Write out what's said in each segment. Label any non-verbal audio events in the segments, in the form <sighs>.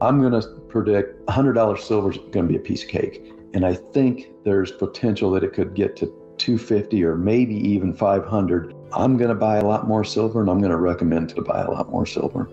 I'm going to predict $100 silver is going to be a piece of cake. And I think there's potential that it could get to 250 or maybe even 500. I'm going to buy a lot more silver and I'm going to recommend to buy a lot more silver.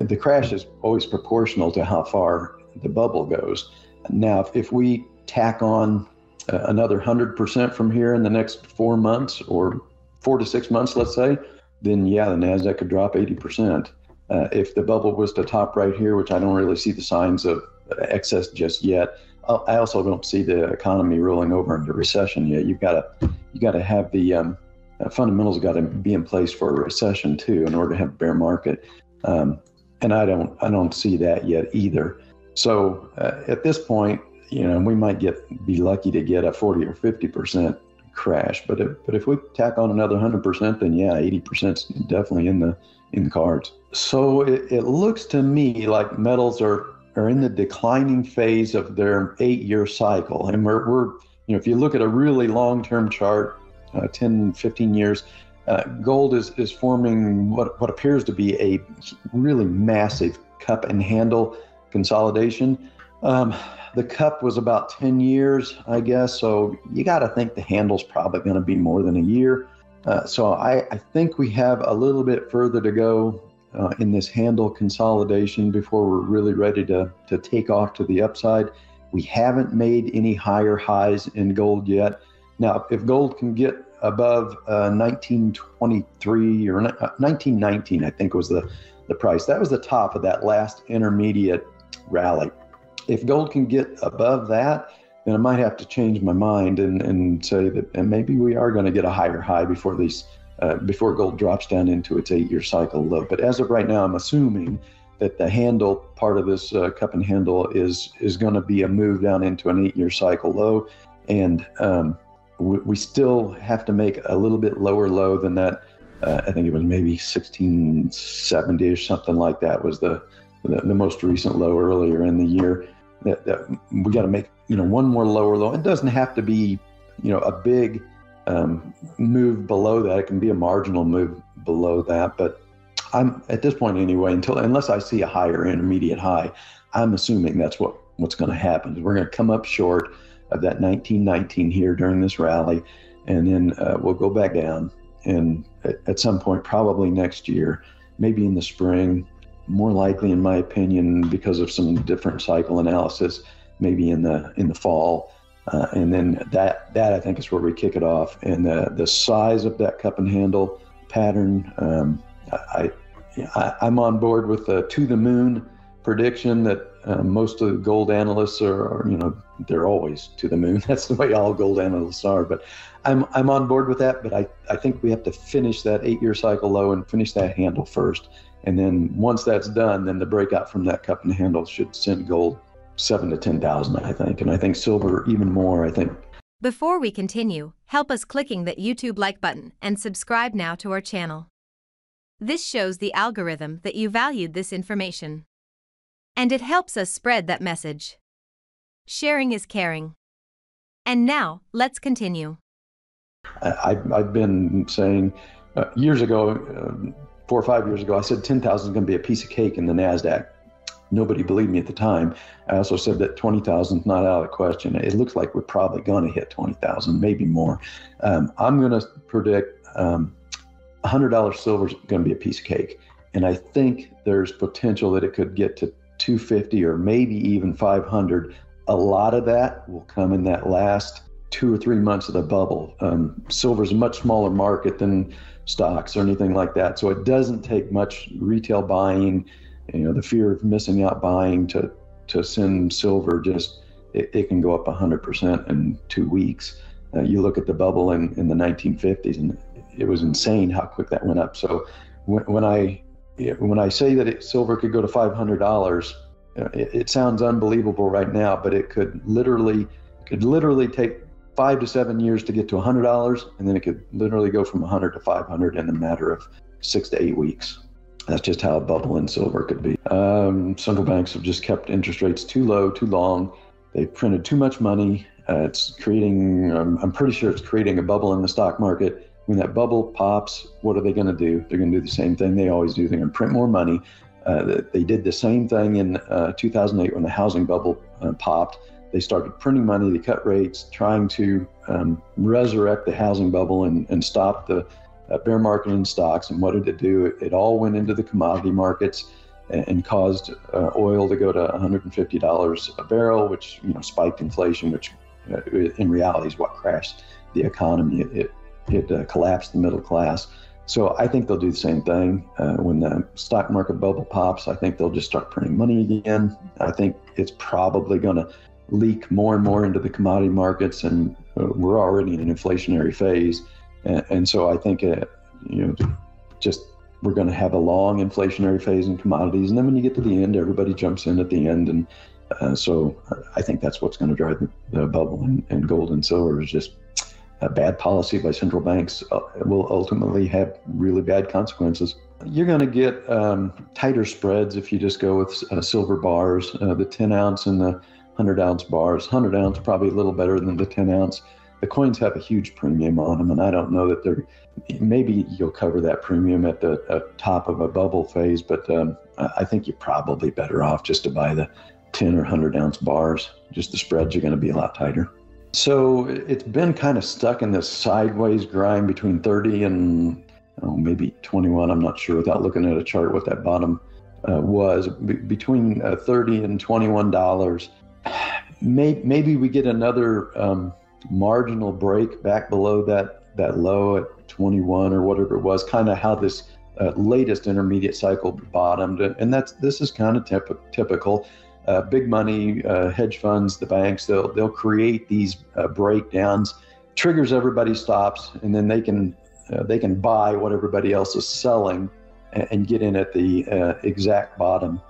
The crash is always proportional to how far the bubble goes. Now, if we tack on uh, another 100% from here in the next four months or four to six months, let's say, then yeah, the NASDAQ could drop 80%. Uh, if the bubble was to top right here, which I don't really see the signs of excess just yet, I also don't see the economy rolling over into recession yet. You've got to you got to have the um, uh, fundamentals got to be in place for a recession too in order to have a bear market, um, and I don't I don't see that yet either. So uh, at this point, you know, we might get be lucky to get a 40 or 50 percent crash, but if, but if we tack on another 100 percent, then yeah, 80 percent is definitely in the in cards. So it, it looks to me like metals are are in the declining phase of their eight-year cycle, and we're, we're you know if you look at a really long-term chart, uh, 10, 15 years. Uh, gold is, is forming what, what appears to be a really massive cup and handle consolidation. Um, the cup was about 10 years, I guess. So you got to think the handle's probably going to be more than a year. Uh, so I, I, think we have a little bit further to go uh, in this handle consolidation before we're really ready to, to take off to the upside. We haven't made any higher highs in gold yet. Now, if gold can get above uh, 1923 or 1919, uh, I think was the, the price, that was the top of that last intermediate rally. If gold can get above that, then I might have to change my mind and, and say that and maybe we are going to get a higher high before these uh, before gold drops down into its eight-year cycle low. But as of right now, I'm assuming that the handle part of this uh, cup and handle is is going to be a move down into an eight-year cycle low, and um, we, we, still have to make a little bit lower low than that. Uh, I think it was maybe 1670 or something like that was the the, the most recent low earlier in the year. That, that we got to make you know one more lower low. It doesn't have to be you know a big um, move below that. It can be a marginal move below that, but I'm at this point anyway. Until unless I see a higher intermediate high, I'm assuming that's what what's going to happen. We're going to come up short of that 1919 here during this rally, and then uh, we'll go back down. And at, at some point, probably next year, maybe in the spring, more likely, in my opinion, because of some different cycle analysis, maybe in the in the fall. Uh, and then that that I think is where we kick it off. And uh, the size of that cup and handle pattern, um, I, I am on board with the to the moon prediction that uh, most of the gold analysts are, are, you know they're always to the moon. <laughs> That's the way all gold analysts are. But I'm I'm on board with that. But I I think we have to finish that eight year cycle low and finish that handle first. And then once that's done, then the breakout from that cup and handle should send gold seven to 10,000, I think. And I think silver even more, I think. Before we continue, help us clicking that YouTube like button and subscribe now to our channel. This shows the algorithm that you valued this information. And it helps us spread that message. Sharing is caring. And now, let's continue. I've, I've been saying uh, years ago, uh, four or five years ago, I said 10,000 is going to be a piece of cake in the NASDAQ. Nobody believed me at the time. I also said that 20,000 is not out of the question. It looks like we're probably going to hit 20,000, maybe more. Um, I'm going to predict um, $100 silver is going to be a piece of cake. And I think there's potential that it could get to 250 or maybe even 500. A lot of that will come in that last two or three months of the bubble. Um, silver is a much smaller market than stocks or anything like that. So it doesn't take much retail buying, you know, the fear of missing out buying to, to send silver just, it, it can go up 100% in two weeks. Uh, you look at the bubble in, in the 1950s and it was insane how quick that went up. So when, when I, when I say that it, silver could go to $500, it, it sounds unbelievable right now, but it could literally, could literally take five to seven years to get to $100, and then it could literally go from 100 to 500 in a matter of six to eight weeks. That's just how a bubble in silver could be. Um, central banks have just kept interest rates too low, too long. They've printed too much money. Uh, it's creating, um, I'm pretty sure it's creating a bubble in the stock market. When that bubble pops, what are they going to do? They're going to do the same thing they always do. They're going to print more money. Uh, they did the same thing in uh, 2008 when the housing bubble uh, popped. They started printing money, they cut rates, trying to um, resurrect the housing bubble and, and stop the uh, bear market in stocks. And what did it do? It, it all went into the commodity markets and, and caused uh, oil to go to $150 a barrel, which you know spiked inflation, which uh, in reality is what crashed the economy. It, it, it collapsed the middle class. So I think they'll do the same thing uh, when the stock market bubble pops. I think they'll just start printing money again. I think it's probably going to leak more and more into the commodity markets, and uh, we're already in an inflationary phase. And, and so I think uh, you know just we're going to have a long inflationary phase in commodities, and then when you get to the end, everybody jumps in at the end, and uh, so I think that's what's going to drive the, the bubble. And, and gold and silver is just bad policy by central banks uh, will ultimately have really bad consequences. You're going to get um, tighter spreads if you just go with uh, silver bars, uh, the 10 ounce and the 100 ounce bars. 100 ounce probably a little better than the 10 ounce. The coins have a huge premium on them, and I don't know that they're. Maybe you'll cover that premium at the at top of a bubble phase, but um, I think you're probably better off just to buy the 10 or 100 ounce bars. Just the spreads are going to be a lot tighter. So it's been kind of stuck in this sideways grind between 30 and oh, maybe 21. I'm not sure without looking at a chart what that bottom uh, was. Be- between uh, 30 and 21 dollars. <sighs> Maybe, maybe we get another um, marginal break back below that that low at 21 or whatever it was. Kind of how this uh, latest intermediate cycle bottomed, and that's this is kind of typ- typical uh, big money uh, hedge funds, the banks, they'll they'll create these uh, breakdowns, triggers everybody stops, and then they can uh, they can buy what everybody else is selling and, and get in at the uh, exact bottom.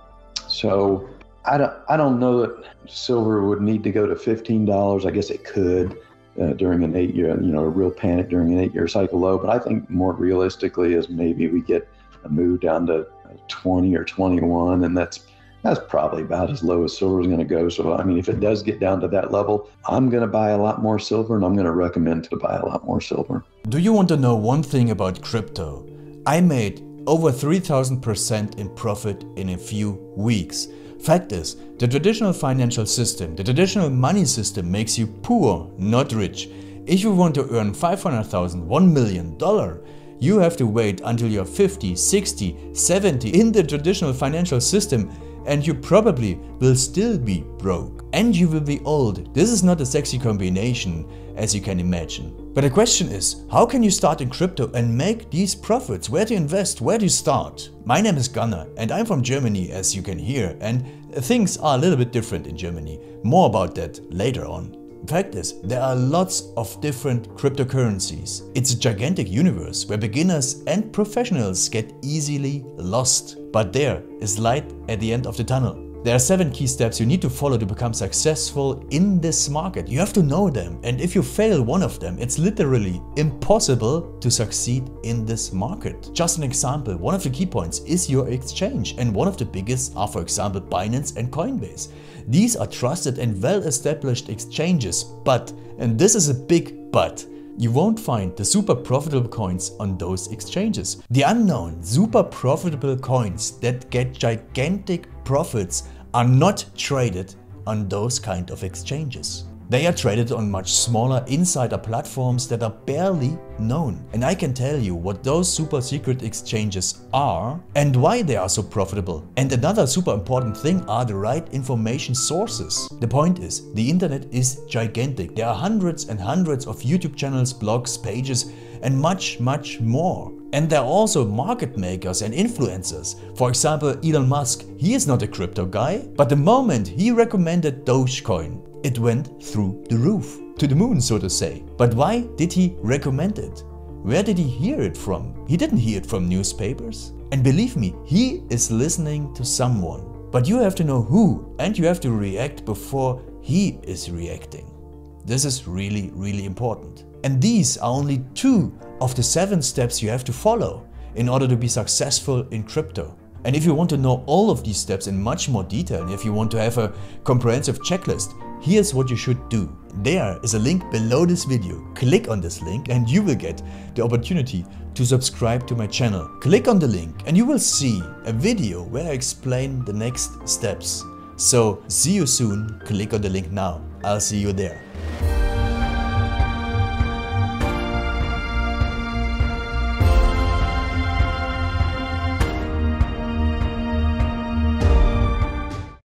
So I don't I don't know that silver would need to go to fifteen dollars. I guess it could. Uh, during an eight year, you know, a real panic during an eight year cycle low. But I think more realistically is maybe we get a move down to 20 or 21, and that's that's probably about as low as silver is going to go. So, I mean, if it does get down to that level, I'm going to buy a lot more silver and I'm going to recommend to buy a lot more silver. Do you want to know one thing about crypto? I made over 3000% in profit in a few weeks. Fact is, the traditional financial system, the traditional money system makes you poor, not rich. If you want to earn 500,000, 1 million dollar, you have to wait until you're 50, 60, 70 in the traditional financial system and you probably will still be broke. And you will be old. This is not a sexy combination as you can imagine. But the question is, how can you start in crypto and make these profits? Where to invest? Where to start? My name is Gunnar and I'm from Germany as you can hear and things are a little bit different in Germany. More about that later on. Fact is, there are lots of different cryptocurrencies. It's a gigantic universe where beginners and professionals get easily lost. But there is light at the end of the tunnel. There are seven key steps you need to follow to become successful in this market. You have to know them, and if you fail one of them, it's literally impossible to succeed in this market. Just an example, one of the key points is your exchange, and one of the biggest are, for example, Binance and Coinbase. These are trusted and well-established exchanges, but, and this is a big but, you won't find the super profitable coins on those exchanges. The unknown super profitable coins that get gigantic profits are not traded on those kind of exchanges. They are traded on much smaller insider platforms that are barely known. And I can tell you what those super secret exchanges are and why they are so profitable. And another super important thing are the right information sources. The point is, the internet is gigantic. There are hundreds and hundreds of YouTube channels, blogs, pages and much, much more. And there are also market makers and influencers. For example, Elon Musk, he is not a crypto guy, but the moment he recommended Dogecoin, it went through the roof, to the moon so to say. But why did he recommend it? Where did he hear it from? He didn't hear it from newspapers. And believe me, he is listening to someone. But you have to know who and you have to react before he is reacting. This is really, really important. And these are only two of the seven steps you have to follow in order to be successful in crypto. And if you want to know all of these steps in much more detail, and if you want to have a comprehensive checklist, here's what you should do. There is a link below this video. Click on this link and you will get the opportunity to subscribe to my channel. Click on the link and you will see a video where I explain the next steps. So see you soon, click on the link now. I'll see you there.